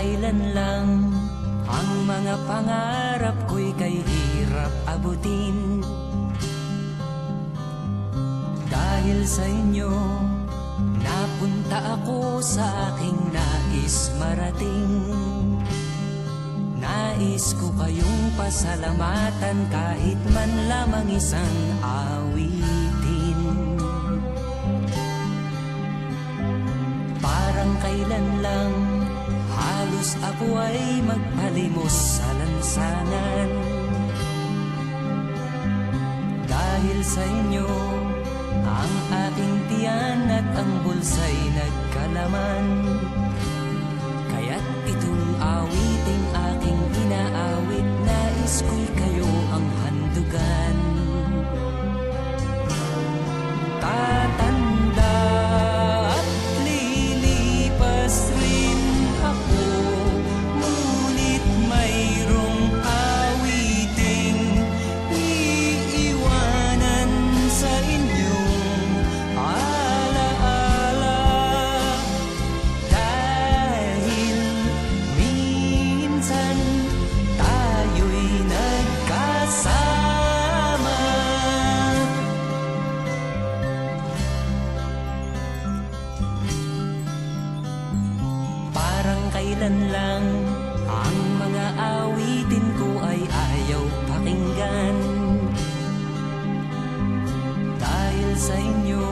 kailan lang. Ang mga pangarap ko'y kay hirap abutin. Dahil sa inyo Napunta ako sa aking nais marating. Nais ko kayong pasalamatan kahit man lamang isang awitin. Parang kailan lang Halos ako ay magpalimos sa lansangan. Dahil sa inyo Ang aking tiyan at ang bulsa'y nagkalaman. Kaya't itong awiting parang kailan lang Ang mga awitin ko ay ayaw pakinggan. Dahil sa inyo,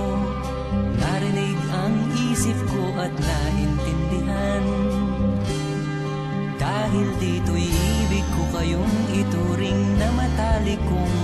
narinig ang isip ko at naintindihan. Dahil dito'y ibig ko kayong ituring na matalik kong